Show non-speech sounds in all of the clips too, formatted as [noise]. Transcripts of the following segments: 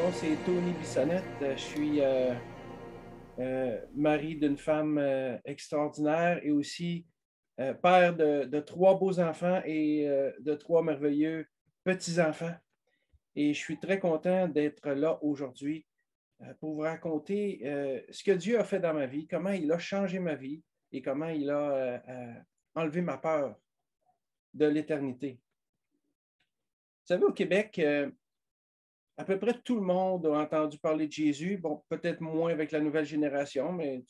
nom, c'est Tony Bissonnette. Je suis euh, euh, mari d'une femme euh, extraordinaire et aussi père de, trois beaux enfants et de trois merveilleux petits-enfants. Et je suis très content d'être là aujourd'hui pour vous raconter ce que Dieu a fait dans ma vie, comment il a changé ma vie et comment il a enlevé ma peur de l'éternité. Vous savez, au Québec, à peu près tout le monde a entendu parler de Jésus. Bon, peut-être moins avec la nouvelle génération, mais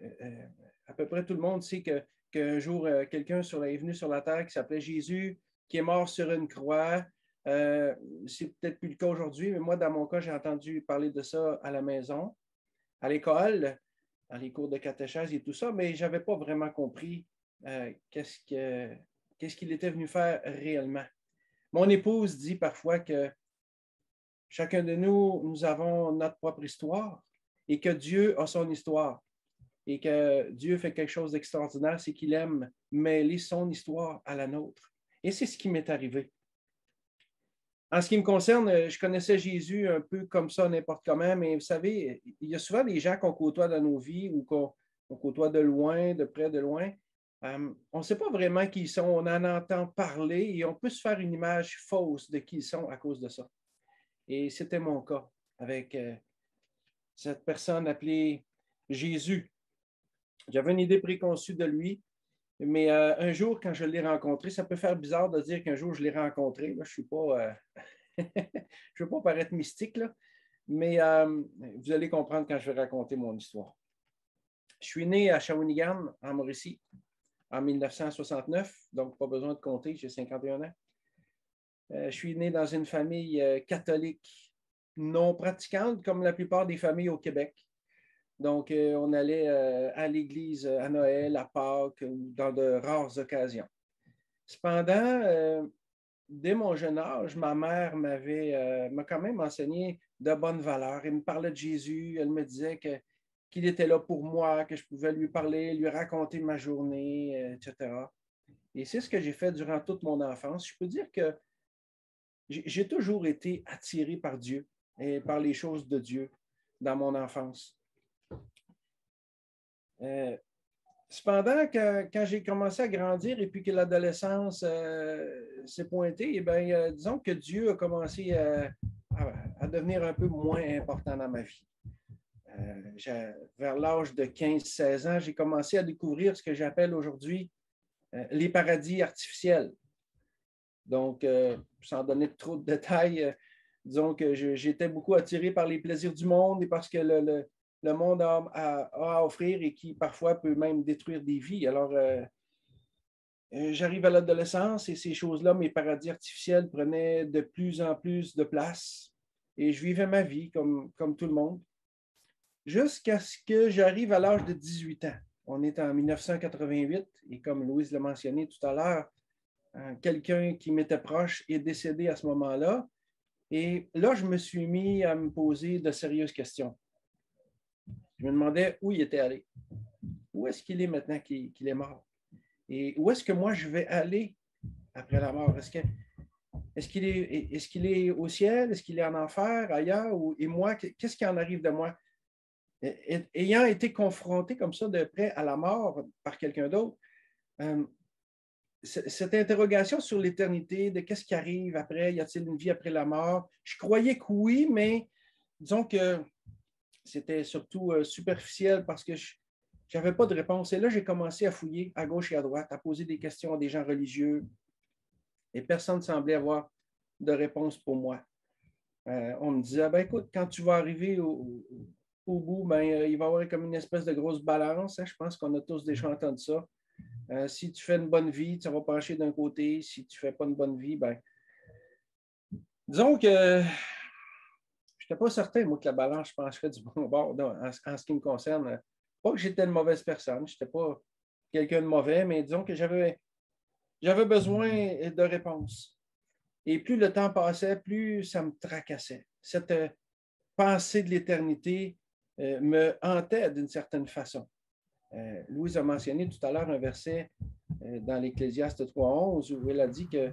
euh, euh, à peu près tout le monde sait qu'un jour, euh, quelqu'un est venu sur la terre qui s'appelait Jésus, qui est mort sur une croix. c'est peut-être plus le cas aujourd'hui, mais moi, dans mon cas, j'ai entendu parler de ça à la maison, à l'école, dans les cours de catéchèse et tout ça, mais je n'avais pas vraiment compris qu'est-ce qu'il était venu faire réellement. Mon épouse dit parfois que Chacun de nous, nous avons notre propre histoire et que Dieu a son histoire et que Dieu fait quelque chose d'extraordinaire, c'est qu'il aime mêler son histoire à la nôtre. Et c'est ce qui m'est arrivé. En ce qui me concerne, je connaissais Jésus un peu comme ça, n'importe comment, mais vous savez, il y a souvent des gens qu'on côtoie dans nos vies ou qu'on côtoie de loin, de près, de loin. Euh, on ne sait pas vraiment qui ils sont, on en entend parler et on peut se faire une image fausse de qui ils sont à cause de ça. Et c'était mon cas avec euh, cette personne appelée Jésus. J'avais une idée préconçue de lui, mais euh, un jour, quand je l'ai rencontré, ça peut faire bizarre de dire qu'un jour je l'ai rencontré. je ne. Euh, [laughs] veux pas paraître mystique, là, mais vous allez comprendre quand je vais raconter mon histoire. Je suis né à Shawinigan, en Mauricie, en 1969, donc pas besoin de compter, j'ai 51 ans. Euh, je suis né dans une famille euh, catholique non pratiquante, comme la plupart des familles au Québec. Donc, euh, on allait à l'église à Noël, à Pâques, dans de rares occasions. Cependant, dès mon jeune âge, ma mère m'avait m'a quand même enseigné de bonnes valeurs. Elle me parlait de Jésus, elle me disait qu'il était là pour moi, que je pouvais lui parler, lui raconter ma journée, etc. Et c'est ce que j'ai fait durant toute mon enfance. Je peux dire que j'ai toujours été attiré par Dieu et par les choses de Dieu dans mon enfance. Euh, cependant, quand, j'ai commencé à grandir et puis que l'adolescence euh, s'est pointée, eh euh, disons que Dieu a commencé à, devenir un peu moins important dans ma vie. vers l'âge de 15-16 ans, j'ai commencé à découvrir ce que j'appelle aujourd'hui les paradis artificiels. Donc, euh, sans donner trop de détails, euh, disons que j'étais beaucoup attiré par les plaisirs du monde et parce que le, monde a, à offrir et qui parfois peut même détruire des vies. Alors, euh, j'arrive à l'adolescence et ces choses-là, mes paradis artificiels prenaient de plus en plus de place et je vivais ma vie comme, comme tout le monde jusqu'à ce que j'arrive à l'âge de 18 ans. On est en 1988 et comme Louise l'a mentionné tout à l'heure, euh, quelqu'un qui m'était proche est décédé à ce moment-là. Et là, je me suis mis à me poser de sérieuses questions. Je me demandais où il était allé. Où est-ce qu'il est maintenant qu'il est mort? Et où est-ce que moi je vais aller après la mort? Est-ce qu'il est, est, est, au ciel? Est-ce qu'il est en enfer, ailleurs? et moi, qu'est-ce qui en arrive de moi? ayant été confronté comme ça de près à la mort par quelqu'un d'autre, euh, cette interrogation sur l'éternité, de qu'est-ce qui arrive après, y a-t-il une vie après la mort? Je croyais que oui, mais disons que c'était surtout euh, superficiel parce que je n'avais pas de réponse. Et là, j'ai commencé à fouiller à gauche et à droite, à poser des questions à des gens religieux, et personne ne semblait avoir de réponse pour moi. Euh, on me disait, ben, écoute, quand tu vas arriver au, bout, ben, euh, il va y avoir comme une espèce de grosse balance. Hein. Je pense qu'on a tous déjà entendu ça. Euh, si tu fais une bonne vie, tu vas pencher d'un côté. Si tu ne fais pas une bonne vie, ben. Disons que je n'étais pas certain, moi, que la balance, je pencherais du bon bord en, ce qui me concerne. Pas que j'étais une mauvaise personne, je n'étais pas quelqu'un de mauvais, mais disons que j'avais, j'avais besoin de réponses. Et plus le temps passait, plus ça me tracassait. Cette euh, pensée de l'éternité euh, me hantait d'une certaine façon. Euh, Louise a mentionné tout à l'heure un verset euh, dans l'Ecclésiaste 3.11 où elle a dit que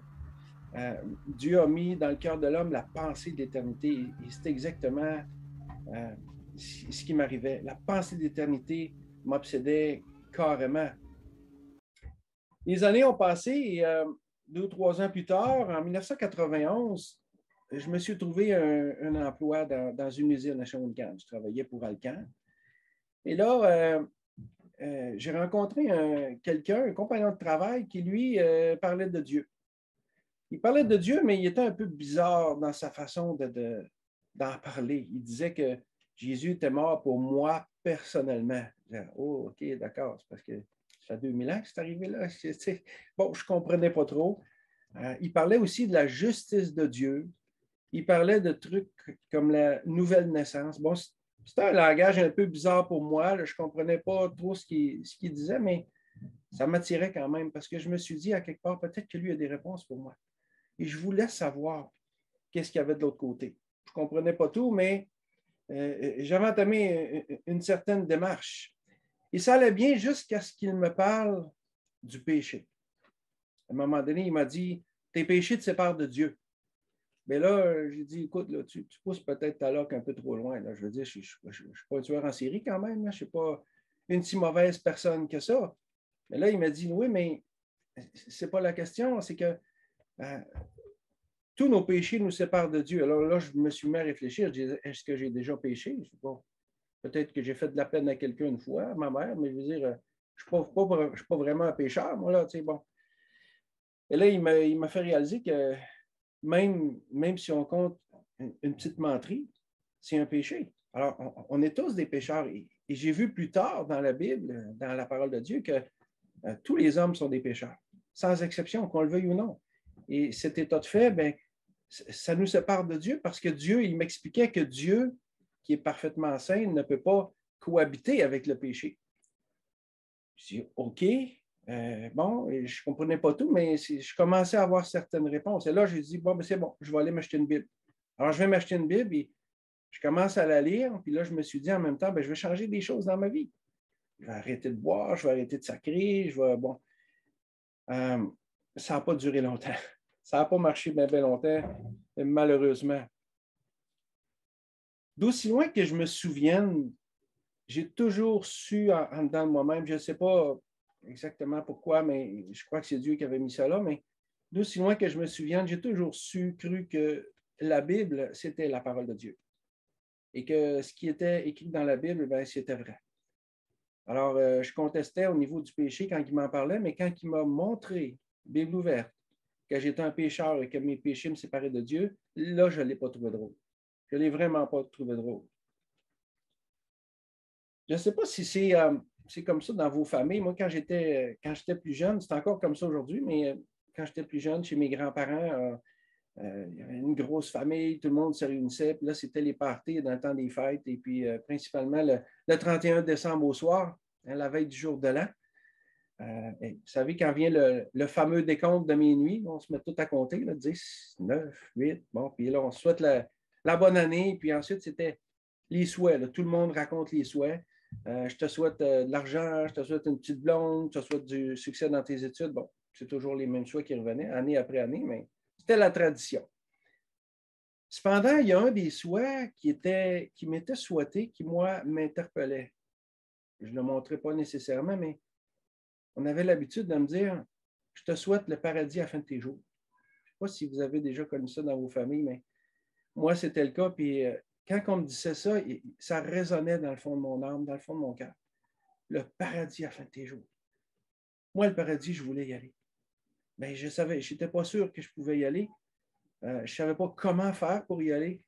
euh, Dieu a mis dans le cœur de l'homme la pensée d'éternité. Et c'est exactement euh, ce qui m'arrivait. La pensée d'éternité m'obsédait carrément. Les années ont passé et deux ou trois ans plus tard, en 1991, je me suis trouvé un, emploi dans, une usine à Shawinigan. Je travaillais pour Alcan. Et là, j'ai rencontré quelqu'un, un compagnon de travail, qui lui parlait de Dieu il parlait de Dieu, mais il était un peu bizarre dans sa façon d'en de, parler. Il disait que Jésus était mort pour moi personnellement. oh, OK, d'accord, c'est parce que ça fait 2000 ans que c'est arrivé là. [laughs] Bon, je ne comprenais pas trop. Euh, il parlait aussi de la justice de Dieu. Il parlait de trucs comme la nouvelle naissance. Bon, c'était un langage un peu bizarre pour moi. je ne comprenais pas trop ce qu'il disait, mais ça m'attirait quand même parce que je me suis dit à quelque part, peut-être que lui a des réponses pour moi et je voulais savoir qu'est-ce qu'il y avait de l'autre côté. Je ne comprenais pas tout, mais euh, j'avais entamé une certaine démarche. Et ça allait bien jusqu'à ce qu'il me parle du péché. À un moment donné, il m'a dit Tes péchés te séparent de Dieu. Mais là, j'ai dit Écoute, là, tu, pousses peut-être ta loque un peu trop loin. Là. Je veux dire, je ne suis, pas un tueur en série quand même. Je ne suis pas une si mauvaise personne que ça. Mais là, il m'a dit Oui, mais ce n'est pas la question. C'est que euh, tous nos péchés nous séparent de Dieu. Alors là, je me suis mis à réfléchir. Est-ce que j'ai déjà péché? Peut-être que j'ai fait de la peine à quelqu'un une fois, ma mère, mais je veux dire, euh, je ne suis, pas vraiment un pécheur, moi, là, tu sais, bon. Et là, il m'a fait réaliser que même, si on compte une, petite menterie, c'est un péché. Alors, on, est tous des pécheurs. Et, j'ai vu plus tard dans la Bible, dans la parole de Dieu, que euh, tous les hommes sont des pécheurs, sans exception, qu'on le veuille ou non. Et cet état de fait, ben, ça nous sépare de Dieu parce que Dieu, il m'expliquait que Dieu, qui est parfaitement saint, ne peut pas cohabiter avec le péché. Je dis, OK, euh, bon, je ne comprenais pas tout, mais je commençais à avoir certaines réponses. Et là, j'ai dit, bon, c'est bon, je vais aller m'acheter une Bible. Alors, je vais m'acheter une Bible et je commence à la lire. Puis là, je me suis dit en même temps, ben, je vais changer des choses dans ma vie. Je vais arrêter de boire, je vais arrêter de sacrer, je vais, bon. Euh, ça n'a pas duré longtemps. [laughs] Ça n'a pas marché bien, longtemps, malheureusement. D'aussi loin que je me souvienne, j'ai toujours su en, dedans de moi-même, je ne sais pas exactement pourquoi, mais je crois que c'est Dieu qui avait mis ça là, mais d'aussi loin que je me souvienne, j'ai toujours su, cru que la Bible, c'était la parole de Dieu. Et que ce qui était écrit dans la Bible, ben, c'était vrai. Alors, euh, je contestais au niveau du péché quand il m'en parlait, mais quand il m'a montré, Bible ouverte, que j'étais un pécheur et que mes péchés me séparaient de Dieu, là, je ne l'ai pas trouvé drôle. Je ne l'ai vraiment pas trouvé drôle. Je ne sais pas si euh, c'est comme ça dans vos familles. Moi, quand j'étais plus jeune, c'est encore comme ça aujourd'hui, mais euh, quand j'étais plus jeune, chez mes grands-parents, euh, il y avait une grosse famille, tout le monde se réunissait. Puis là, c'était les parties dans le temps des fêtes. Et puis, principalement, le, 31 décembre au soir, hein, la veille du jour de l'an. Euh, vous savez, quand vient le, fameux décompte de minuit, on se met tout à compter, 10, 9, 8, bon, puis là, on souhaite la, bonne année, puis ensuite, c'était les souhaits. Tout le monde raconte les souhaits. Euh, je te souhaite euh, de l'argent, je te souhaite une petite blonde, je te souhaite du succès dans tes études. Bon, c'est toujours les mêmes souhaits qui revenaient, année après année, mais c'était la tradition. Cependant, il y a un des souhaits qui, était, qui m'était souhaité, qui, moi, m'interpellait. Je ne le montrais pas nécessairement, mais on avait l'habitude de me dire Je te souhaite le paradis à la fin de tes jours. Je ne sais pas si vous avez déjà connu ça dans vos familles, mais moi, c'était le cas. Puis euh, quand on me disait ça, ça résonnait dans le fond de mon âme, dans le fond de mon cœur. Le paradis à la fin de tes jours. Moi, le paradis, je voulais y aller. Mais je savais, je n'étais pas sûr que je pouvais y aller. Euh, je ne savais pas comment faire pour y aller,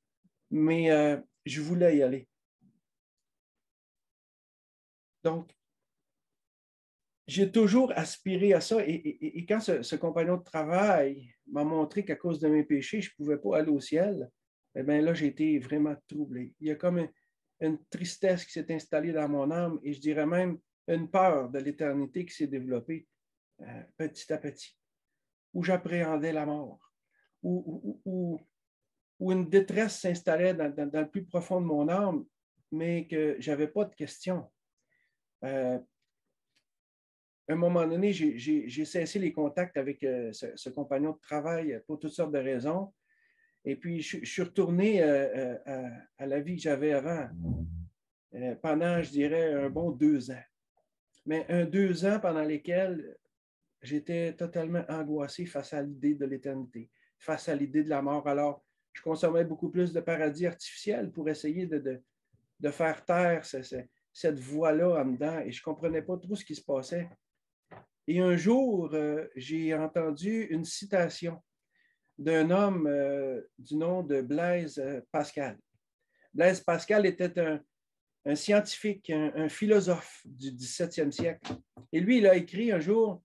mais euh, je voulais y aller. Donc, j'ai toujours aspiré à ça. Et, quand ce, compagnon de travail m'a montré qu'à cause de mes péchés, je ne pouvais pas aller au ciel, eh bien là, j'ai été vraiment troublé. Il y a comme une, tristesse qui s'est installée dans mon âme et je dirais même une peur de l'éternité qui s'est développée euh, petit à petit, où j'appréhendais la mort, où, une détresse s'installait dans, le plus profond de mon âme, mais que je n'avais pas de questions. Euh, un moment donné, j'ai cessé les contacts avec ce, compagnon de travail pour toutes sortes de raisons. Et puis, je, suis retourné à, la vie que j'avais avant pendant, je dirais, un bon deux ans. Mais un deux ans pendant lesquels j'étais totalement angoissé face à l'idée de l'éternité, face à l'idée de la mort. Alors, je consommais beaucoup plus de paradis artificiel pour essayer de, faire taire cette voix-là en dedans et je ne comprenais pas trop ce qui se passait. Et un jour, euh, j'ai entendu une citation d'un homme euh, du nom de Blaise euh, Pascal. Blaise Pascal était un, scientifique, un, philosophe du 17e siècle. Et lui, il a écrit un jour,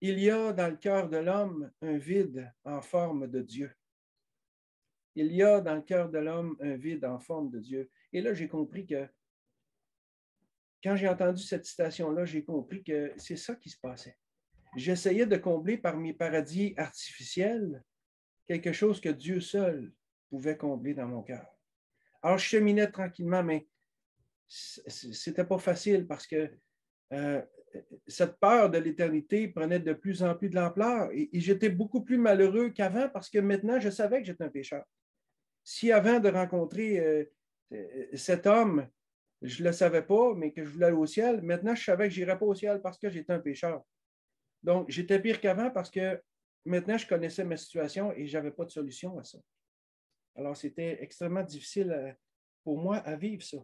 Il y a dans le cœur de l'homme un vide en forme de Dieu il y a dans le cœur de l'homme un vide en forme de Dieu. Et là, j'ai compris que, quand j'ai entendu cette citation-là, j'ai compris que c'est ça qui se passait. J'essayais de combler par mes paradis artificiels quelque chose que Dieu seul pouvait combler dans mon cœur. Alors, je cheminais tranquillement, mais c'était pas facile parce que euh, cette peur de l'éternité prenait de plus en plus de l'ampleur et j'étais beaucoup plus malheureux qu'avant parce que maintenant, je savais que j'étais un pécheur. Si avant de rencontrer euh, euh, cet homme, je ne le savais pas, mais que je voulais aller au ciel, maintenant je savais que je n'irais pas au ciel parce que j'étais un pécheur. Donc, j'étais pire qu'avant parce que maintenant je connaissais ma situation et je n'avais pas de solution à ça. Alors, c'était extrêmement difficile euh, pour moi à vivre ça.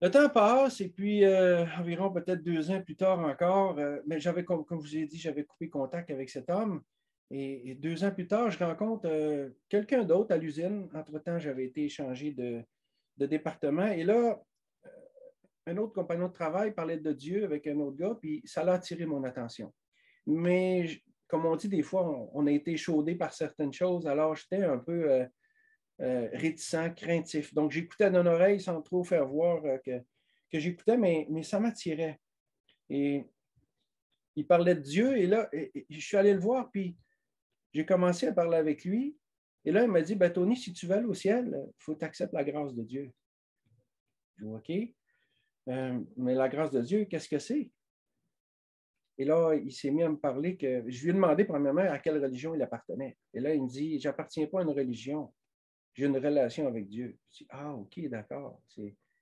Le temps passe et puis environ peut-être deux ans plus tard encore, mais j'avais, comme, je vous ai dit, j'avais coupé contact avec cet homme. Et, deux ans plus tard, je rencontre euh, quelqu'un d'autre à l'usine. Entre-temps, j'avais été échangé de, département. Et là, euh, un autre compagnon de travail parlait de Dieu avec un autre gars, puis ça a attiré mon attention. Mais comme on dit des fois, on, a été chaudé par certaines choses, alors j'étais un peu euh, réticent, craintif. Donc j'écoutais d'une oreille sans trop faire voir que, que j'écoutais, mais, mais ça m'attirait. Et il parlait de Dieu, et là, je suis allé le voir, puis j'ai commencé à parler avec lui. Et là, il m'a dit, ben, Tony, si tu veux aller au ciel, il faut que tu acceptes la grâce de Dieu. Je dis, OK. Euh, mais la grâce de Dieu, qu'est-ce que c'est? Et là, il s'est mis à me parler que je lui ai demandé premièrement à quelle religion il appartenait. Et là, il me dit, j'appartiens pas à une religion, j'ai une relation avec Dieu. Je dis, ah, OK, d'accord.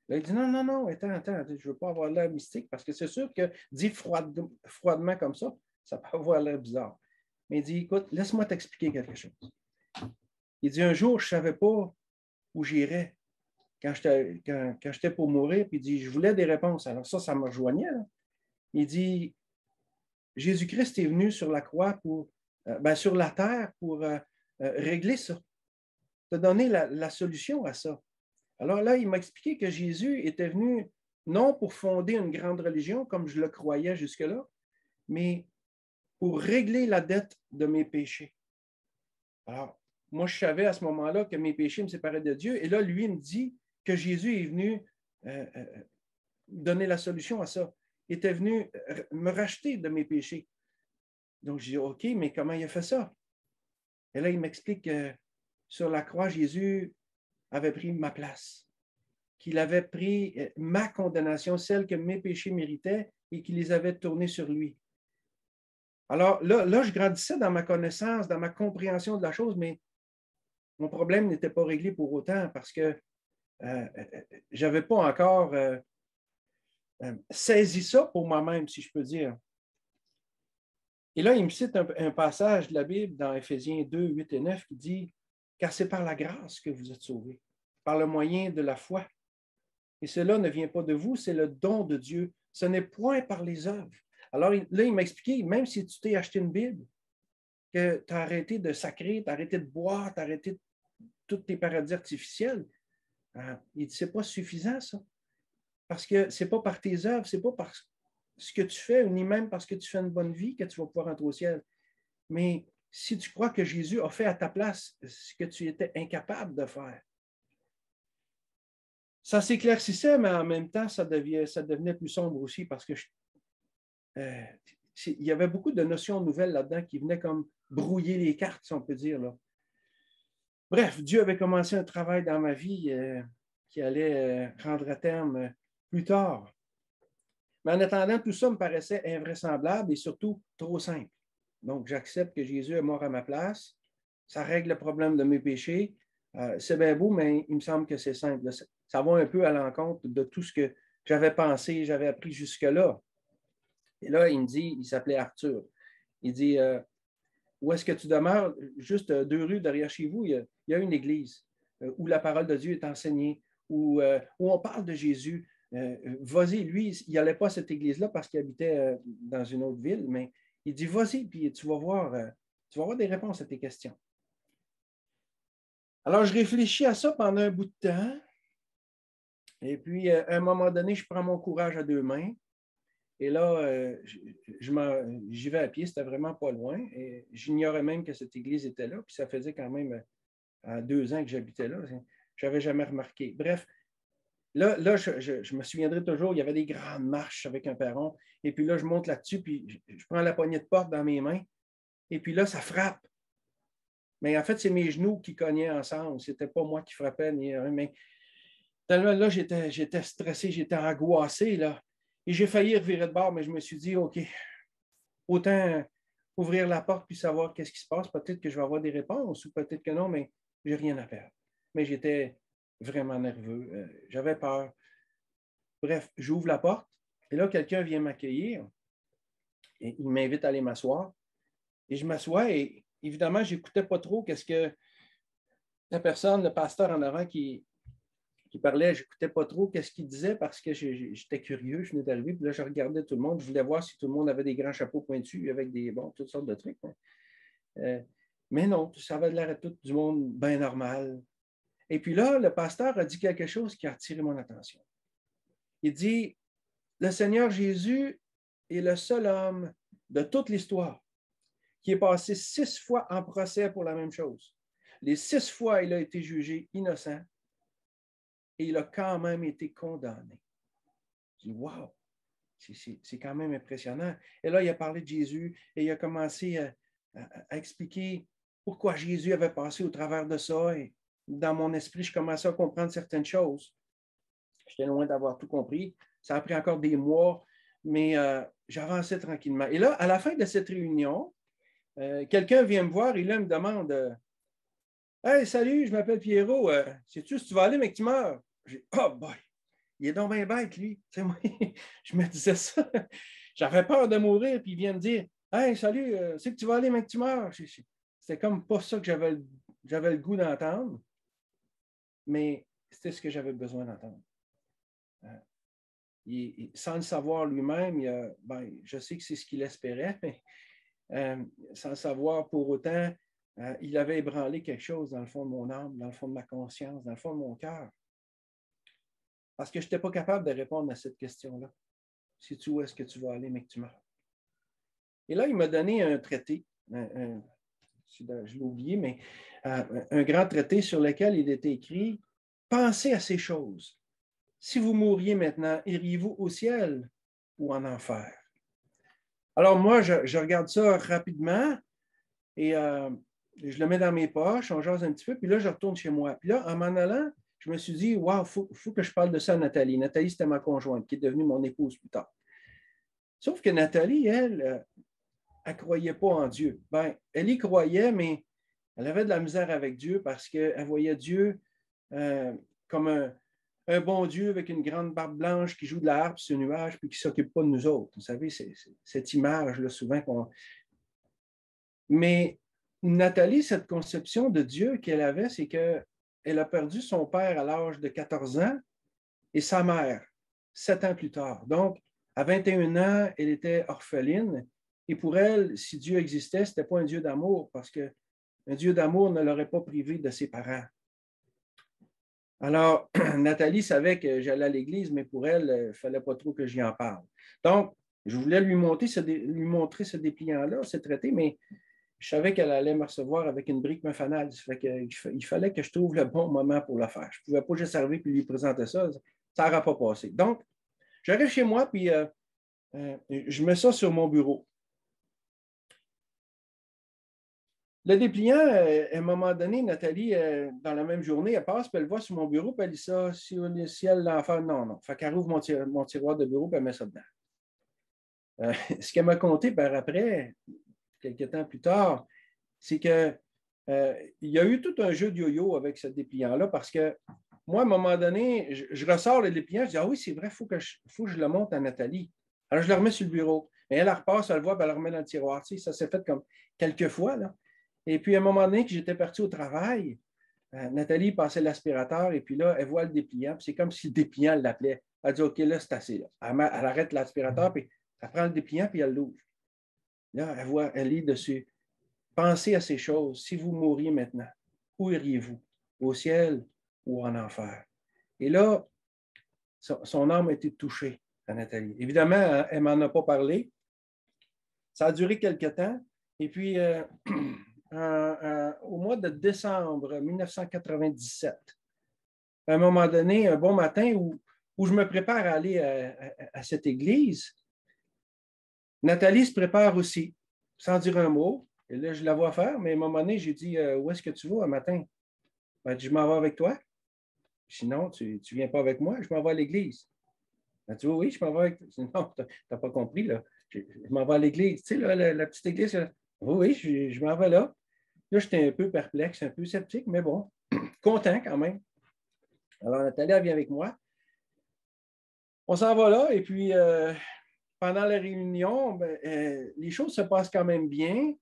Là, il dit, non, non, non, attends, attends, je ne veux pas avoir l'air mystique parce que c'est sûr que dit froidement comme ça, ça peut avoir l'air bizarre. Mais il dit, écoute, laisse-moi t'expliquer quelque chose. Il dit, un jour, je ne savais pas où j'irais quand j'étais pour mourir, puis il dit, je voulais des réponses. Alors ça, ça me rejoignait. Il dit, Jésus-Christ est venu sur la croix pour, euh, ben, sur la terre pour euh, euh, régler ça, te donner la, la, solution à ça. Alors là, il m'a expliqué que Jésus était venu non pour fonder une grande religion comme je le croyais jusque-là, mais pour régler la dette de mes péchés. Alors, moi, je savais à ce moment-là que mes péchés me séparaient de Dieu. Et là, lui me dit que Jésus est venu euh, euh, donner la solution à ça. Il était venu euh, me racheter de mes péchés. Donc, je dis, OK, mais comment il a fait ça? Et là, il m'explique que sur la croix, Jésus avait pris ma place, qu'il avait pris ma condamnation, celle que mes péchés méritaient, et qu'il les avait tournés sur lui. Alors là, là, je grandissais dans ma connaissance, dans ma compréhension de la chose, mais mon problème n'était pas réglé pour autant parce que euh, euh, je n'avais pas encore euh, saisi ça pour moi-même, si je peux dire. Et là, il me cite un, passage de la Bible dans Éphésiens 2, 8 et 9 qui dit Car c'est par la grâce que vous êtes sauvés, par le moyen de la foi. Et cela ne vient pas de vous, c'est le don de Dieu. Ce n'est point par les œuvres, alors là, il m'a expliqué, même si tu t'es acheté une Bible, que tu as arrêté de sacrer, tu as arrêté de boire, tu as arrêté tous tes paradis artificiels, hein, il dit, c'est pas suffisant, ça. Parce que ce n'est pas par tes œuvres, ce n'est pas par ce que tu fais, ni même parce que tu fais une bonne vie que tu vas pouvoir entrer au ciel. Mais si tu crois que Jésus a fait à ta place ce que tu étais incapable de faire, ça s'éclaircissait, mais en même temps, ça, ça devenait plus sombre aussi parce que euh, il y avait beaucoup de notions nouvelles là-dedans qui venaient comme brouiller les cartes, si on peut dire. Là. Bref, Dieu avait commencé un travail dans ma vie euh, qui allait euh, rendre terme plus tard. Mais en attendant, tout ça me paraissait invraisemblable et surtout trop simple. Donc, j'accepte que Jésus est mort à ma place. Ça règle le problème de mes péchés. Euh, c'est bien beau, mais il me semble que c'est simple. Ça va un peu à l'encontre de tout ce que j'avais pensé, j'avais appris jusque-là. Et là, il me dit, il s'appelait Arthur. Il dit, euh, où est-ce que tu demeures? Juste deux rues derrière chez vous, il y a, une église euh, où la parole de Dieu est enseignée, où, où on parle de Jésus. vas-y, lui, il n'allait pas à cette église-là parce qu'il habitait dans une autre ville, mais il dit, vas-y, puis tu vas voir, tu vas avoir des réponses à tes questions. Alors, je réfléchis à ça pendant un bout de temps. Et puis, euh, à un moment donné, je prends mon courage à deux mains. Et là, euh, j'y vais à pied, c'était vraiment pas loin. Et j'ignorais même que cette église était là. Puis ça faisait quand même euh, deux ans que j'habitais là. Je n'avais jamais remarqué. Bref, là, là je, me souviendrai toujours, il y avait des grandes marches avec un perron. Et puis là, je monte là-dessus, puis je prends la poignée de porte dans mes mains. Et puis là, ça frappe. Mais en fait, c'est mes genoux qui cognaient ensemble. Ce n'était pas moi qui frappais, ni mais tellement là, j'étais stressé, j'étais angoissé. Là. Et j'ai failli revirer de bord, mais je me suis dit, OK, autant ouvrir la porte puis savoir qu'est-ce qui se passe. Peut-être que je vais avoir des réponses ou peut-être que non, mais j'ai rien à faire. Mais j'étais vraiment nerveux. Euh, j'avais peur. Bref, j'ouvre la porte et là, quelqu'un vient m'accueillir il m'invite à aller m'asseoir. Et je m'assois et évidemment, je n'écoutais pas trop qu'est-ce que la personne, le pasteur en avant qui, qui parlait, je n'écoutais pas trop qu'est-ce qu'il disait parce que j'étais curieux, je venais d'arriver, puis là, je regardais tout le monde, je voulais voir si tout le monde avait des grands chapeaux pointus avec des, bon, toutes sortes de trucs. Hein. Euh, mais non, ça avait l'air tout du monde bien normal. Et puis là, le pasteur a dit quelque chose qui a attiré mon attention. Il dit, le Seigneur Jésus est le seul homme de toute l'histoire qui est passé six fois en procès pour la même chose. Les six fois, il a été jugé innocent et il a quand même été condamné. Je dis, wow, c'est quand même impressionnant. Et là, il a parlé de Jésus et il a commencé à, expliquer pourquoi Jésus avait passé au travers de ça. Et dans mon esprit, je commençais à comprendre certaines choses. J'étais loin d'avoir tout compris. Ça a pris encore des mois, mais euh, j'avançais tranquillement. Et là, à la fin de cette réunion, euh, quelqu'un vient me voir et là, me demande euh, Hey, salut, je m'appelle Pierrot. Euh, sais-tu si tu vas aller, mais que tu meurs? J'ai Oh boy, il est donc bien bête, lui. [laughs] je me disais ça. [laughs] J'avais peur de mourir, puis il vient me dire Hey, salut, c'est que tu vas aller, mais que tu meurs. C'était comme pas ça que j'avais le goût d'entendre, mais c'était ce que j'avais besoin d'entendre. sans le savoir lui-même, ben, je sais que c'est ce qu'il espérait, [laughs] mais euh, sans savoir pour autant, euh, il avait ébranlé quelque chose dans le fond de mon âme, dans le fond de ma conscience, dans le fond de mon cœur. Parce que je n'étais pas capable de répondre à cette question-là. Si tu où est-ce que tu vas aller, mais que tu meurs? Et là, il m'a donné un traité, je l'ai oublié, mais euh, un grand traité sur lequel il était écrit Pensez à ces choses. Si vous mouriez maintenant, iriez-vous au ciel ou en enfer? Alors moi, je, regarde ça rapidement et euh, je le mets dans mes poches, on jase un petit peu, puis là, je retourne chez moi. Puis là, en m'en allant, je me suis dit, waouh, il faut, que je parle de ça à Nathalie. Nathalie, c'était ma conjointe, qui est devenue mon épouse plus tard. Sauf que Nathalie, elle, euh, elle ne croyait pas en Dieu. Ben, elle y croyait, mais elle avait de la misère avec Dieu parce qu'elle voyait Dieu euh, comme un, bon Dieu avec une grande barbe blanche qui joue de la harpe sur un nuage puis qui ne s'occupe pas de nous autres. Vous savez, c'est, cette image-là, souvent qu'on. Mais Nathalie, cette conception de Dieu qu'elle avait, c'est qu'elle a perdu son père à l'âge de 14 ans et sa mère, sept ans plus tard. Donc, à 21 ans, elle était orpheline. Et pour elle, si Dieu existait, ce n'était pas un Dieu d'amour, parce qu'un Dieu d'amour ne l'aurait pas privé de ses parents. Alors, [clears throat] Nathalie savait que j'allais à l'église, mais pour elle, il ne fallait pas trop que j'y en parle. Donc, je voulais lui, lui montrer ce dépliant-là, ce traité, mais je savais qu'elle allait me recevoir avec une brique mefanale. il fallait que je trouve le bon moment pour le faire. Je ne pouvais pas juste arriver et lui présenter ça. Ça n'aurait pas passé. Donc, j'arrive chez moi, puis euh, euh, je mets ça sur mon bureau. Le dépliant, euh, à un moment donné, Nathalie, euh, dans la même journée, elle passe, puis elle voit sur mon bureau, puis elle dit ça, si, elle l'enfant, non, non. Fait qu'elle ouvre mon, tiroir de bureau, puis elle met ça dedans. Euh, [laughs] ce qu'elle m'a conté par après, quelques temps plus tard, c'est que il y a eu tout un jeu de yo-yo avec ce dépliant-là, parce que moi, à un moment donné, je, ressors le dépliant, je dis Ah oui, c'est vrai, il faut, faut que je le monte à Nathalie. Alors, je le remets sur le bureau. Mais elle, elle repasse, elle le voit, elle le remet dans le tiroir. Ça s'est fait comme quelques fois. Là. Et puis, à un moment donné, que j'étais parti au travail, euh, Nathalie passait l'aspirateur et puis là, elle voit le dépliant. C'est comme si le dépliant l'appelait. Elle dit OK, là, c'est assez. Là. Elle, arrête l'aspirateur, puis elle prend le dépliant, puis elle l'ouvre. Elle lit dessus. Pensez à ces choses. Si vous mouriez maintenant, où iriez-vous? Au ciel ou en enfer? Et là, son, âme a été touchée à Nathalie. Évidemment, elle ne m'en a pas parlé. Ça a duré quelque temps. Et puis, euh, [clears throat] au mois de décembre 1997, à un moment donné, un bon matin où je me prépare à aller à, cette église, Nathalie se prépare aussi, sans dire un mot. Et là, je la vois faire, mais à un moment donné, j'ai dit euh, Où est-ce que tu vas un matin? Dit Je m'en vais avec toi. Sinon, tu ne viens pas avec moi, je m'en vais à l'église. Elle dit Oui, je m'en vais avec toi. [laughs] Non, tu n'as pas compris, là. Je, m'en vais à l'église. Tu sais, là, la, petite église, oui, je, je m'en vais là. Là, j'étais un peu perplexe, un peu sceptique, mais bon, [clears throat] content quand même. Alors, Nathalie, elle vient avec moi. On s'en va là, et puis euh, pendant la réunion, ben, euh, les choses se passent quand même bien.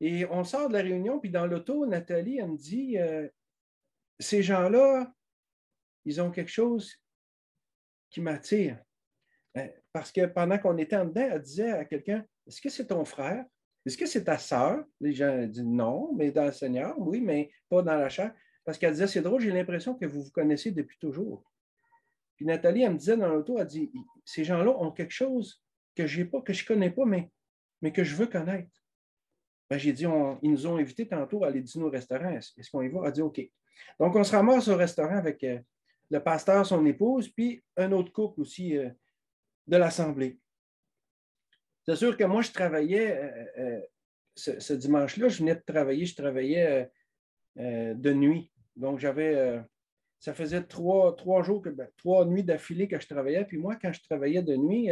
Et on sort de la réunion, puis dans l'auto, Nathalie, elle me dit euh, Ces gens-là, ils ont quelque chose qui m'attire. Parce que pendant qu'on était en dedans, elle disait à quelqu'un Est-ce que c'est ton frère? Est-ce que c'est ta sœur? Les gens disent non, mais dans le Seigneur, oui, mais pas dans la chair. Parce qu'elle disait, c'est drôle, j'ai l'impression que vous vous connaissez depuis toujours. Puis Nathalie, elle me disait dans l'auto, elle dit, ces gens-là ont quelque chose que je pas, que je ne connais pas, mais, que je veux connaître. Ben, j'ai dit, ils nous ont invités tantôt à aller dîner au restaurant. Est-ce qu'on y va? Elle a dit, OK. Donc, on se ramasse au restaurant avec euh, le pasteur, son épouse, puis un autre couple aussi euh, de l'Assemblée. C'est sûr que moi, je travaillais euh, ce, dimanche-là, je venais de travailler, je travaillais de nuit. Donc, j'avais. Ça faisait trois, jours, ben, trois nuits d'affilée que je travaillais. Puis moi, quand je travaillais de nuit,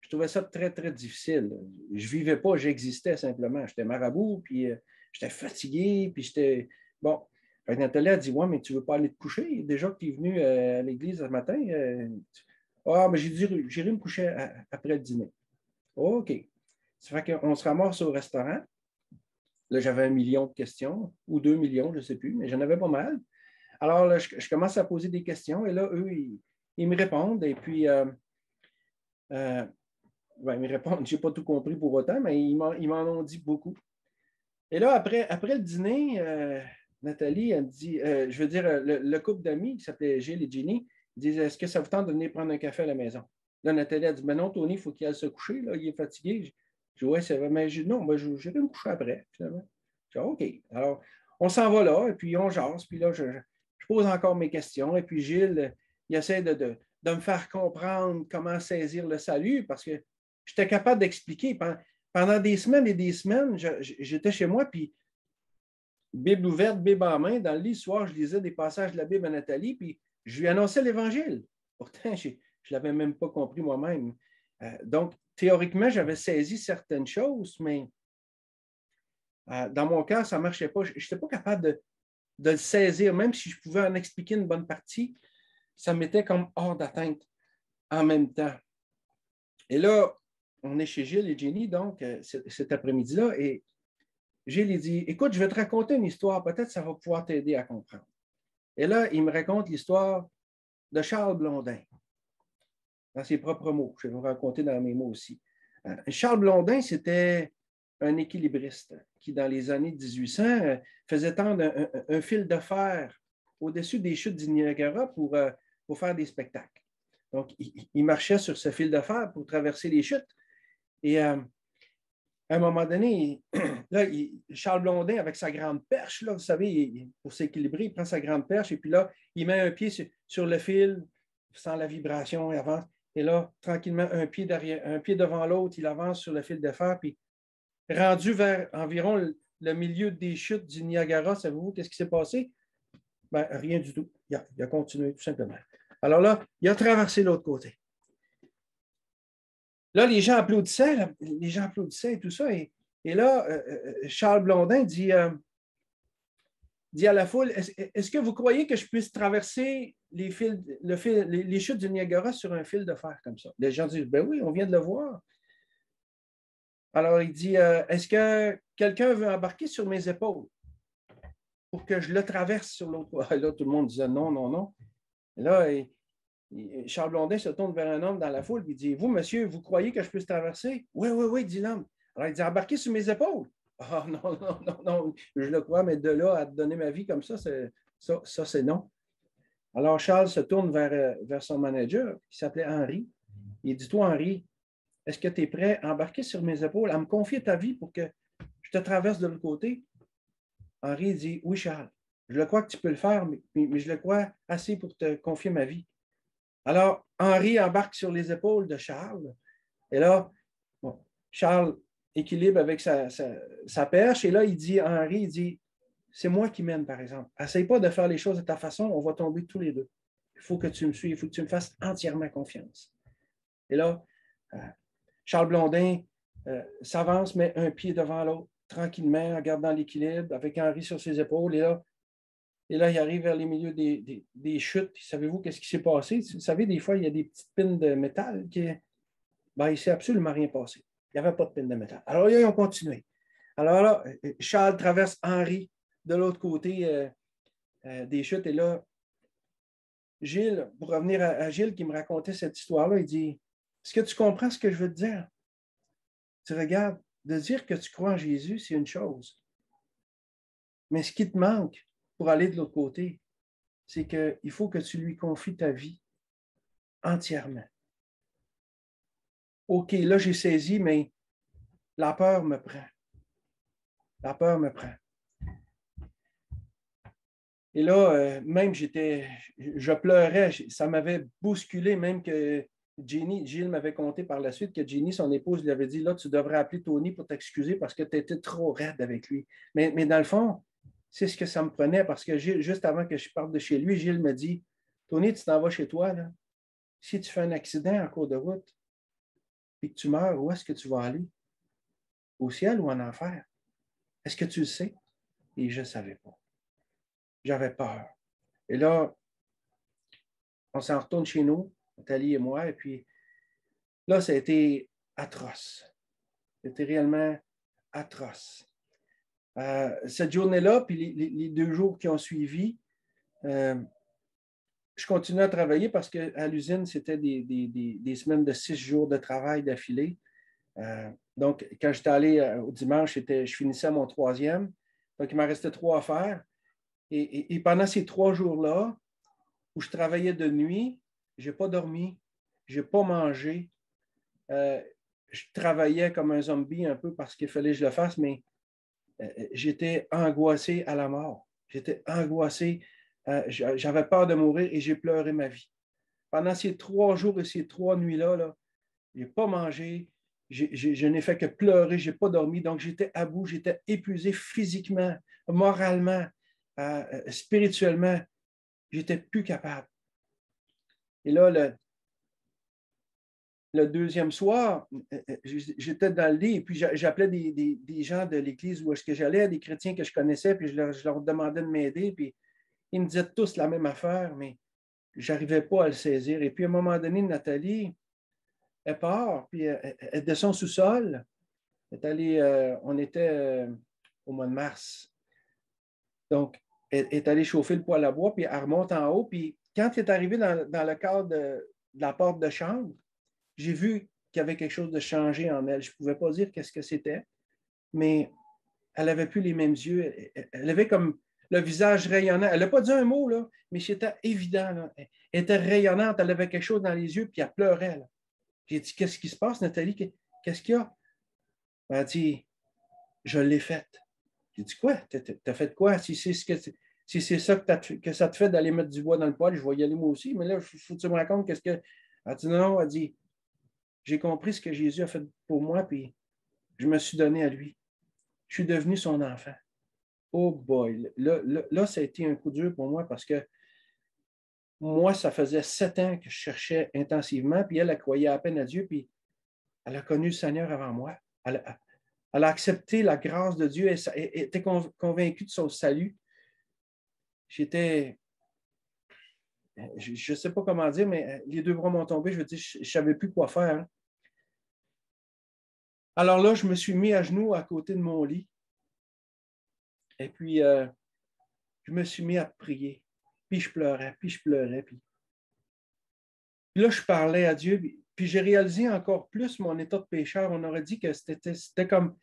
je trouvais ça très, très difficile. Je ne vivais pas, j'existais simplement. J'étais marabout, puis j'étais fatigué, puis j'étais. Bon. Nathalie a dit Ouais, mais tu ne veux pas aller te coucher? Déjà que tu es venu à l'église ce matin. ah, mais j'ai dit J'irai me coucher après le dîner. OK. Ça fait qu'on se ramasse au restaurant. Là, j'avais un million de questions, ou deux millions, je ne sais plus, mais j'en avais pas mal. Alors, là, je, commence à poser des questions, et là, eux, ils, me répondent, et puis, euh, euh, ben, ils me répondent, [laughs] je n'ai pas tout compris pour autant, mais ils m'en ont dit beaucoup. Et là, après, après le dîner, euh, Nathalie, elle me dit, je veux dire, le, couple d'amis qui s'appelait Gilles et Ginny, disent Est-ce que ça vous tente de venir prendre un café à la maison? Là, Nathalie a dit Mais non, Tony, il faut qu'il aille se coucher, là, il est fatigué. Je dis Ouais, c'est vrai, mais je, non, ben, je, j'irai me coucher après, finalement. Je dis OK. Alors, on s'en va là, et puis on jase, puis là, je, pose encore mes questions, et puis Gilles, il essaie de, me faire comprendre comment saisir le salut, parce que j'étais capable d'expliquer. Pendant des semaines et des semaines, j'étais chez moi, puis Bible ouverte, Bible en main, dans le lit, soir, je lisais des passages de la Bible à Nathalie, puis je lui annonçais l'Évangile. Pourtant, je ne l'avais même pas compris moi-même. Euh, donc, théoriquement, j'avais saisi certaines choses, mais euh, dans mon cas, ça ne marchait pas. Je n'étais pas capable de, le saisir, même si je pouvais en expliquer une bonne partie, ça m'était comme hors d'atteinte en même temps. Et là, on est chez Gilles et Jenny, donc, euh, cet après-midi-là, et Gilles dit Écoute, je vais te raconter une histoire, peut-être ça va pouvoir t'aider à comprendre. Et là, il me raconte l'histoire de Charles Blondin dans ses propres mots. Je vais vous raconter dans mes mots aussi. Euh, Charles Blondin, c'était un équilibriste qui, dans les années 1800, euh, faisait tendre un, fil de fer au-dessus des chutes du Niagara pour, euh, pour faire des spectacles. Donc, il, marchait sur ce fil de fer pour traverser les chutes. Et à un moment donné, [clears throat] là, Charles Blondin, avec sa grande perche, là, vous savez, pour s'équilibrer, il prend sa grande perche et puis là, il met un pied sur, le fil, sans la vibration et avance. Et là, tranquillement, un pied, derrière, un pied devant l'autre, il avance sur le fil de fer, puis rendu vers environ le milieu des chutes du Niagara, savez-vous qu'est-ce qui s'est passé? Ben, rien du tout. Il a, continué, tout simplement. Alors là, il a traversé l'autre côté. Là, les gens applaudissaient, les gens applaudissaient et tout ça. Et, là, euh, euh, Charles Blondin dit, euh, dit à la foule Est-ce que vous croyez que je puisse traverser les, les, chutes du Niagara sur un fil de fer comme ça? Les gens disent Ben oui, on vient de le voir. Alors il dit Est-ce que quelqu'un veut embarquer sur mes épaules pour que je le traverse sur l'autre [laughs] Là, tout le monde disait Non, non, non. Là, Charles Blondin se tourne vers un homme dans la foule et dit Vous, monsieur, vous croyez que je puisse traverser? Oui, oui, oui, dit l'homme. Alors il dit Embarquez sur mes épaules. Ah [laughs] non, non, non, non, je le crois, mais de là à donner ma vie comme ça, ça, ça c'est non. Alors Charles se tourne vers, euh, vers son manager, qui s'appelait Henri. Il dit Toi, Henri, est-ce que tu es prêt à embarquer sur mes épaules, à me confier ta vie pour que je te traverse de l'autre côté? Henri dit Oui, Charles, je le crois que tu peux le faire, mais, je le crois assez pour te confier ma vie. Alors, Henri embarque sur les épaules de Charles. Et là, Charles équilibre avec sa, perche. Et là, il dit Henri, il dit, c'est moi qui mène, par exemple. Essaye pas de faire les choses de ta façon, on va tomber tous les deux. Il faut que tu me suives, il faut que tu me fasses entièrement confiance. Et là, euh, Charles Blondin euh, s'avance, met un pied devant l'autre, tranquillement, en gardant l'équilibre, avec Henri sur ses épaules. Et là, et là, il arrive vers les milieux des, chutes. Savez-vous qu'est-ce qui s'est passé? Vous savez, des fois, il y a des petites pines de métal qui. Ben, il ne s'est absolument rien passé. Il n'y avait pas de pine de métal. Alors là, ils ont continué. Alors là, Charles traverse Henri de l'autre côté euh, euh, des chutes. Et là, Gilles, pour revenir à, Gilles qui me racontait cette histoire-là, il dit Est-ce que tu comprends ce que je veux te dire? Tu regardes, de dire que tu crois en Jésus, c'est une chose. Mais ce qui te manque pour aller de l'autre côté, c'est qu'il faut que tu lui confies ta vie entièrement. OK, là, j'ai saisi, mais la peur me prend. La peur me prend. Et là, euh, même j'étais, je pleurais, ça m'avait bousculé, même que Jenny, Gilles m'avait conté par la suite que Jenny, son épouse, lui avait dit Là, tu devrais appeler Tony pour t'excuser parce que tu étais trop raide avec lui. Mais, mais dans le fond, c'est ce que ça me prenait parce que juste avant que je parte de chez lui, Gilles me dit Tony, tu t'en vas chez toi. Là. Si tu fais un accident en cours de route, et que tu meurs, où est-ce que tu vas aller? Au ciel ou en enfer? Est-ce que tu le sais? Et je ne savais pas. J'avais peur. Et là, on s'en retourne chez nous, Nathalie et moi, et puis là, ça a été atroce. C'était réellement atroce. Euh, cette journée-là, puis les, deux jours qui ont suivi, euh, je continuais à travailler parce qu'à l'usine, c'était des, semaines de six jours de travail d'affilée. Euh, donc, quand j'étais allé au dimanche, je finissais mon troisième. Donc, il m'en restait trois à faire. Et, pendant ces trois jours-là, où je travaillais de nuit, je n'ai pas dormi, je n'ai pas mangé. Euh, je travaillais comme un zombie un peu parce qu'il fallait que je le fasse, mais j'étais angoissé à la mort. J'étais angoissé euh, j'avais peur de mourir et j'ai pleuré ma vie. Pendant ces trois jours et ces trois nuits-là, -là, je n'ai pas mangé, je n'ai fait que pleurer, je n'ai pas dormi. Donc, j'étais à bout, j'étais épuisé physiquement, moralement, euh, euh, spirituellement. J'étais plus capable. Et là, le, deuxième soir, j'étais dans le lit et puis j'appelais des, gens de l'église où est-ce que j'allais, des chrétiens que je connaissais, puis je leur, demandais de m'aider. Puis ils me disaient tous la même affaire, mais je n'arrivais pas à le saisir. Et puis, à un moment donné, Nathalie, elle part, puis elle, de son sous-sol. Est allée, euh, on était euh, au mois de mars. Donc, elle est allée chauffer le poêle à bois, puis elle remonte en haut. Puis, quand elle est arrivée dans, le cadre de, la porte de chambre, j'ai vu qu'il y avait quelque chose de changé en elle. Je ne pouvais pas dire qu'est-ce que c'était, mais elle n'avait plus les mêmes yeux. elle avait comme le visage rayonnant. Elle n'a pas dit un mot, mais c'était évident. Elle était rayonnante, elle avait quelque chose dans les yeux, puis elle pleurait. J'ai dit Qu'est-ce qui se passe, Nathalie? Qu'est-ce qu'il y a? Elle a dit Je l'ai faite. J'ai dit Quoi? Tu as fait quoi? Si c'est ce que si c'est ça que, ça te fait d'aller mettre du bois dans le poêle, je vais y aller moi aussi. Mais là, il faut que tu me racontes qu'est-ce que. Elle dit non, elle a dit J'ai compris ce que Jésus a fait pour moi, puis je me suis donné à lui. je suis devenu son enfant. Oh boy, là, là, ça a été un coup dur pour moi parce que moi, ça faisait sept ans que je cherchais intensivement, puis elle, a croyait à peine à Dieu, puis elle a connu le Seigneur avant moi. Elle a, elle accepté la grâce de Dieu, elle, était convaincue de son salut. J'étais, je ne sais pas comment dire, mais les deux bras m'ont tombé, je veux dire, je ne savais plus quoi faire. Hein. Alors là, je me suis mis à genoux à côté de mon lit. Et puis, euh, je me suis mis à prier. Puis je pleurais, puis je pleurais. Puis, là, je parlais à Dieu. Puis, j'ai réalisé encore plus mon état de pécheur. On aurait dit que c'était comme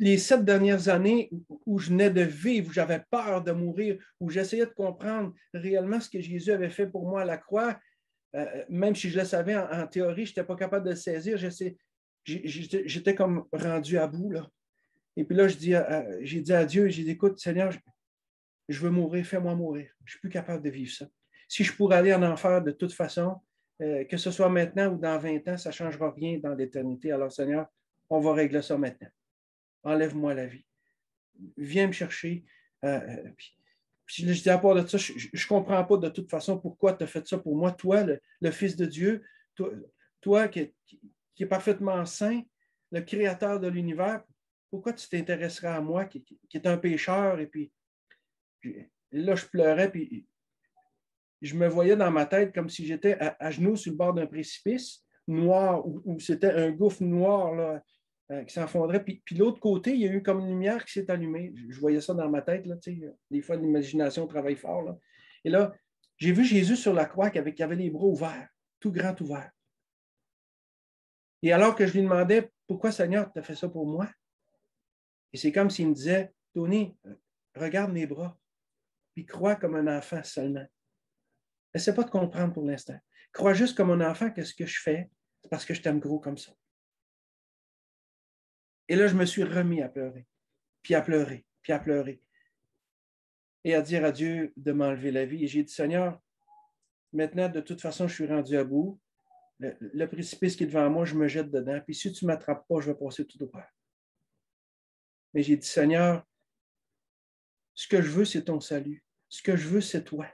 les sept dernières années où je venais de vivre, où j'avais peur de mourir, où j'essayais de comprendre réellement ce que Jésus avait fait pour moi à la croix. Euh, même si je le savais en, théorie, je n'étais pas capable de le saisir. J'étais comme rendu à bout. Et puis là, j'ai dit à Dieu, j'ai dit, écoute, Seigneur, je, veux mourir, fais-moi mourir. Je ne suis plus capable de vivre ça. Si je pourrais aller en enfer de toute façon, euh, que ce soit maintenant ou dans 20 ans, ça ne changera rien dans l'éternité. Alors, Seigneur, on va régler ça maintenant. Enlève-moi la vie. Viens me chercher. Euh, euh, puis, je dis à part de ça, je ne comprends pas de toute façon pourquoi tu as fait ça pour moi, toi, le, Fils de Dieu, toi, qui, qui, est parfaitement saint, le Créateur de l'univers, pourquoi tu t'intéresserais à moi qui, est un pécheur? Et puis, là, je pleurais, puis je me voyais dans ma tête comme si j'étais à, genoux sur le bord d'un précipice noir, où, c'était un gouffre noir là, euh, qui s'enfondrait. Puis, puis l'autre côté, il y a eu comme une lumière qui s'est allumée. Je, voyais ça dans ma tête. Là, des fois, l'imagination travaille fort. Et là, j'ai vu Jésus sur la croix qui avait, qui avait les bras ouverts, tout grand ouvert. Et alors que je lui demandais, pourquoi Seigneur, tu as fait ça pour moi? Et c'est comme s'il me disait, Tony, regarde mes bras, puis crois comme un enfant seulement. Essaie pas de comprendre pour l'instant. Crois juste comme un enfant que ce que je fais, c'est parce que je t'aime gros comme ça. Et là, je me suis remis à pleurer, puis à pleurer, puis à pleurer. Et à dire à Dieu de m'enlever la vie. Et j'ai dit, Seigneur, maintenant, de toute façon, je suis rendu à bout. Le, précipice qui est devant moi, je me jette dedans. Puis si tu ne m'attrapes pas, je vais passer tout droit. Mais j'ai dit, Seigneur, ce que je veux, c'est ton salut. Ce que je veux, c'est toi.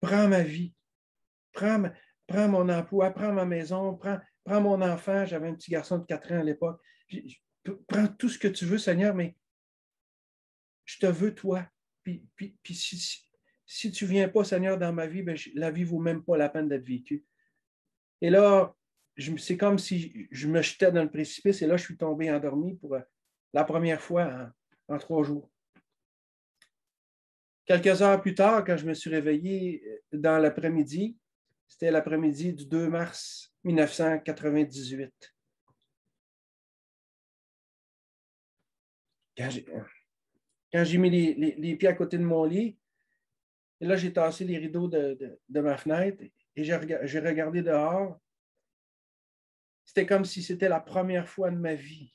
Prends ma vie. Prends, prends mon emploi, prends ma maison, prends, prends mon enfant. J'avais un petit garçon de 4 ans à l'époque. Prends tout ce que tu veux, Seigneur, mais je te veux, toi. Puis, si, tu ne viens pas, Seigneur, dans ma vie, ben, la vie ne vaut même pas la peine d'être vécue. Et là, c'est comme si je me jetais dans le précipice et là, je suis tombé endormi pour la première fois en, trois jours. Quelques heures plus tard, quand je me suis réveillé euh, dans l'après-midi, c'était l'après-midi du 2 mars 1998. Quand j'ai mis les, pieds à côté de mon lit, et là, j'ai tassé les rideaux de, ma fenêtre et j'ai regardé dehors. C'était comme si c'était la première fois de ma vie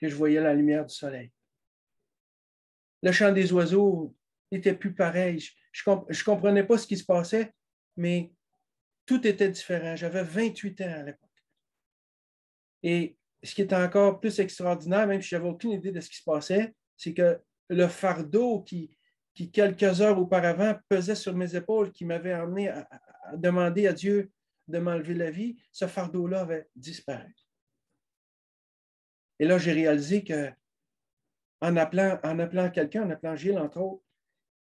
que je voyais la lumière du soleil. Le chant des oiseaux n'était plus pareil. Je ne comprenais pas ce qui se passait, mais tout était différent. J'avais 28 ans à l'époque. Et ce qui était encore plus extraordinaire, même si je n'avais aucune idée de ce qui se passait, c'est que le fardeau qui, qui, quelques heures auparavant, pesait sur mes épaules, qui m'avait amené à, demander à Dieu de m'enlever la vie, ce fardeau-là avait disparu. Et là, j'ai réalisé que en appelant, en appelant quelqu'un, en appelant Gilles, entre autres,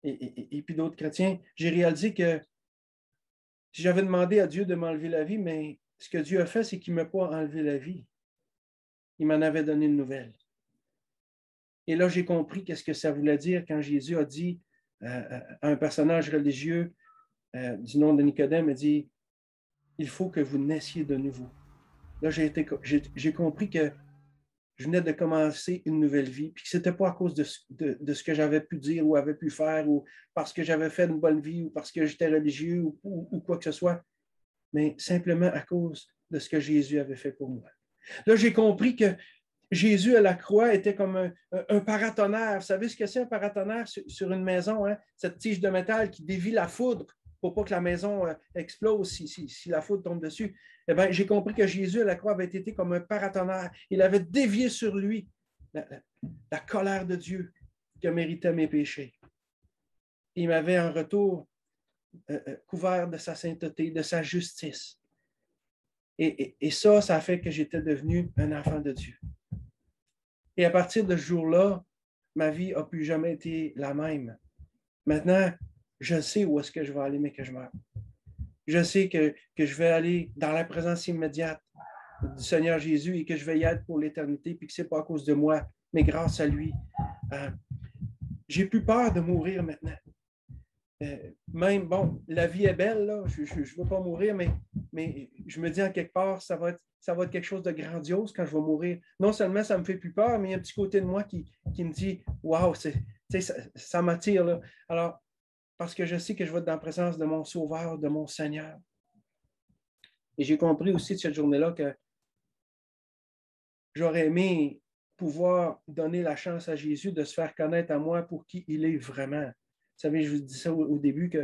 et, puis d'autres chrétiens, j'ai réalisé que j'avais demandé à Dieu de m'enlever la vie, mais ce que Dieu a fait, c'est qu'il ne m'a pas enlevé la vie. Il m'en avait donné une nouvelle. Et là, j'ai compris qu'est-ce que ça voulait dire quand Jésus a dit euh, euh, à un personnage religieux euh, du nom de Nicodème, il dit, il faut que vous naissiez de nouveau. Là, j'ai compris que je venais de commencer une nouvelle vie, puis que ce n'était pas à cause de, ce que j'avais pu dire ou avait pu faire, ou parce que j'avais fait une bonne vie, ou parce que j'étais religieux, ou, quoi que ce soit, mais simplement à cause de ce que Jésus avait fait pour moi. Là, j'ai compris que Jésus à la croix était comme un, paratonnerre. Vous savez ce que c'est un paratonnerre sur, une maison, hein? cette tige de métal qui dévie la foudre pour pas que la maison euh, explose si, la foudre tombe dessus. Eh bien, j'ai compris que Jésus à la croix avait été comme un paratonnerre. Il avait dévié sur lui la, colère de Dieu a mérité mes péchés. Il m'avait en retour euh, euh, couvert de sa sainteté, de sa justice. Et, ça, ça a fait que j'étais devenu un enfant de Dieu. Et à partir de ce jour-là, ma vie n'a plus jamais été la même. Maintenant, je sais où est-ce que je vais aller, mais que je meurs. Je sais que, que, je vais aller dans la présence immédiate du Seigneur Jésus et que je vais y être pour l'éternité, puis que ce n'est pas à cause de moi, mais grâce à lui. Euh, j'ai plus peur de mourir maintenant. Euh, même, bon, la vie est belle, là, je ne veux pas mourir, mais, mais je me dis en quelque part, ça va, être, ça va être quelque chose de grandiose quand je vais mourir. Non seulement ça me fait plus peur, mais il y a un petit côté de moi qui, me dit Waouh, ça, ça m'attire. Alors, parce que je sais que je vais être dans la présence de mon Sauveur, de mon Seigneur. Et j'ai compris aussi de cette journée-là que j'aurais aimé pouvoir donner la chance à Jésus de se faire connaître à moi pour qui il est vraiment. Vous savez, je vous dis ça au, début que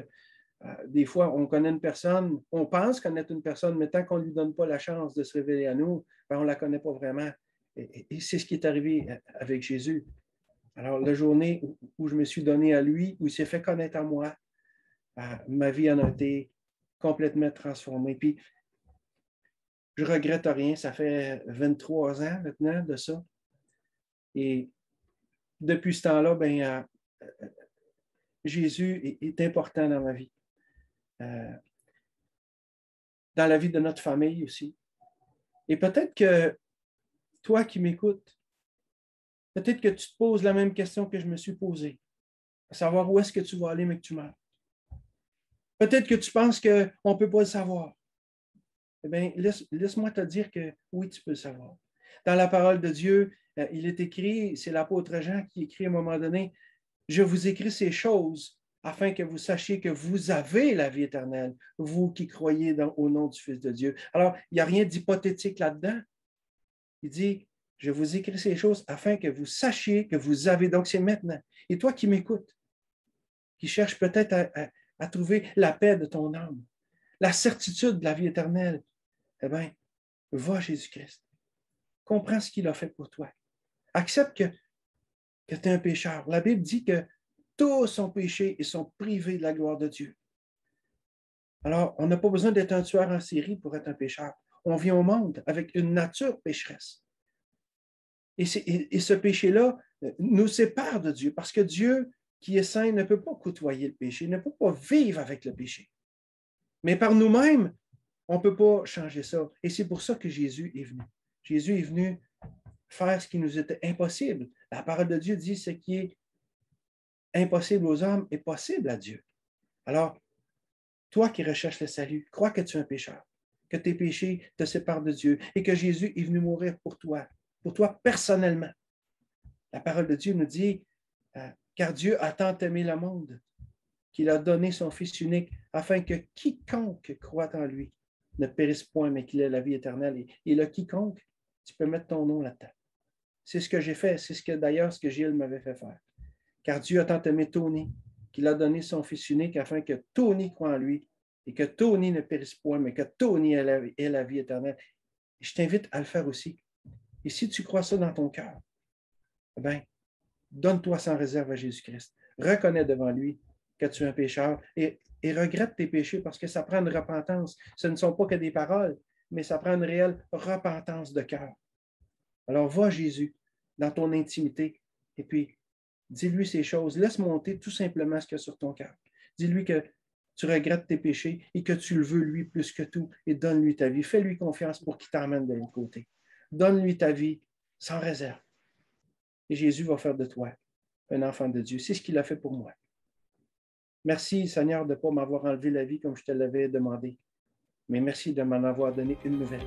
euh, des fois, on connaît une personne, on pense connaître une personne, mais tant qu'on ne lui donne pas la chance de se révéler à nous, ben, on ne la connaît pas vraiment. Et, c'est ce qui est arrivé euh, avec Jésus. Alors, la journée où, je me suis donné à lui, où il s'est fait connaître à moi, euh, ma vie en a été complètement transformée. Puis, je regrette rien. Ça fait 23 ans maintenant de ça. Et depuis ce temps-là, ben, Jésus est, important dans ma vie. Euh, dans la vie de notre famille aussi. Et peut-être que toi qui m'écoutes, peut-être que tu te poses la même question que je me suis posée, à savoir où est-ce que tu vas aller, mais que tu meurs. Peut-être que tu penses qu'on ne peut pas le savoir. Eh bien, laisse, moi te dire que oui, tu peux le savoir. Dans la parole de Dieu, euh, il est écrit, c'est l'apôtre Jean qui écrit à un moment donné, je vous écris ces choses afin que vous sachiez que vous avez la vie éternelle, vous qui croyez au nom du Fils de Dieu. Alors, il n'y a rien d'hypothétique là-dedans. Il dit, je vous écris ces choses afin que vous sachiez que vous avez. Donc, c'est maintenant. Et toi qui m'écoutes, qui cherches peut-être à, à, trouver la paix de ton âme, la certitude de la vie éternelle, eh bien, va Jésus-Christ. Comprends ce qu'il a fait pour toi. Accepte que que un pécheur. La Bible dit que tous sont péchés et sont privés de la gloire de Dieu. Alors, on n'a pas besoin d'être un tueur en série pour être un pécheur. On vient au monde avec une nature pécheresse. Et, ce péché-là euh, nous sépare de Dieu parce que Dieu, qui est saint, ne peut pas côtoyer le péché, ne peut pas vivre avec le péché. Mais par nous-mêmes, on ne peut pas changer ça. Et c'est pour ça que Jésus est venu. Jésus est venu faire ce qui nous était impossible. La parole de Dieu dit ce qui est impossible aux hommes est possible à Dieu. Alors, toi qui recherches le salut, crois que tu es un pécheur, que tes péchés te séparent de Dieu et que Jésus est venu mourir pour toi, pour toi personnellement. La parole de Dieu nous dit, euh, car Dieu a tant aimé le monde qu'il a donné son Fils unique afin que quiconque croit en lui ne périsse point, mais qu'il ait la vie éternelle. Et, et le quiconque, tu peux mettre ton nom là-dedans. C'est ce que j'ai fait. C'est ce d'ailleurs ce que Gilles m'avait fait faire. Car Dieu a tant aimé Tony qu'il a donné son Fils unique afin que Tony croit en lui et que Tony ne périsse point, mais que Tony ait la, vie éternelle. je t'invite à le faire aussi. Et si tu crois ça dans ton cœur, eh donne-toi sans réserve à Jésus-Christ. Reconnais devant lui que tu es un pécheur et regrette tes péchés parce que ça prend une repentance. Ce ne sont pas que des paroles, mais ça prend une réelle repentance de cœur. Alors, va Jésus dans ton intimité et puis dis-lui ces choses. Laisse monter tout simplement ce qu'il y a sur ton cœur. Dis-lui que tu regrettes tes péchés et que tu le veux lui plus que tout et donne-lui ta vie. Fais-lui confiance pour qu'il t'emmène de l'autre côté. Donne-lui ta vie sans réserve. Et Jésus va faire de toi un enfant de Dieu. C'est ce qu'il a fait pour moi. Merci, Seigneur, de ne pas m'avoir enlevé la vie comme je te l'avais demandé. Mais merci de m'en avoir donné une nouvelle.